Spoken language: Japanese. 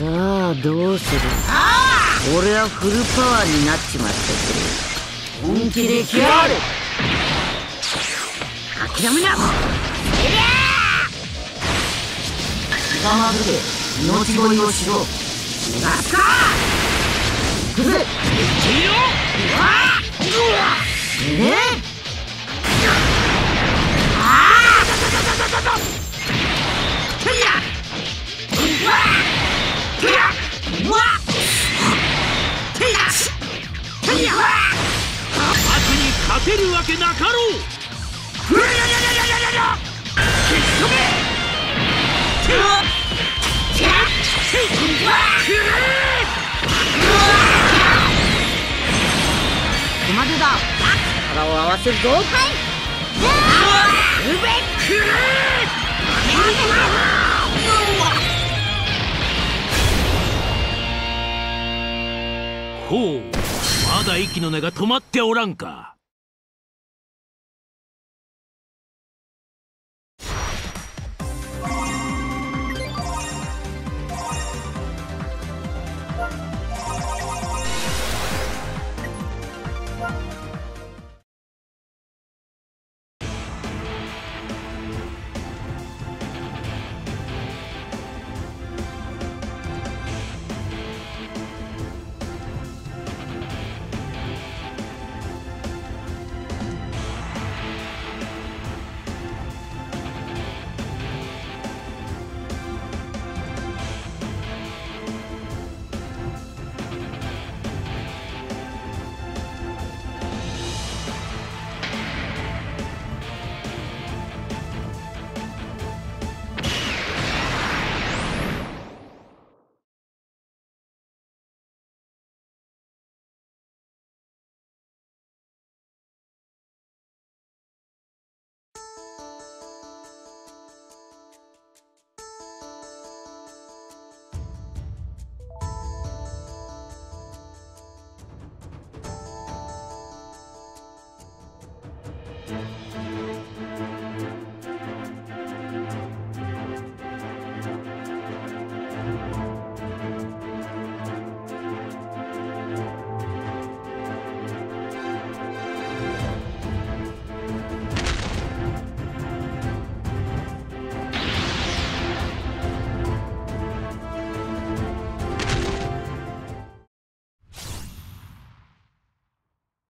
さあどうする？俺はフルパワーになっちまったけど本気で来やる諦めな！気がまずで命乞いをしろ逃がすか行くぜ黄色え悪勝てるわけなかろう。ここまでだ。力を合わせるぞ。ほうまだ息の根が止まっ。ておらんか Bye.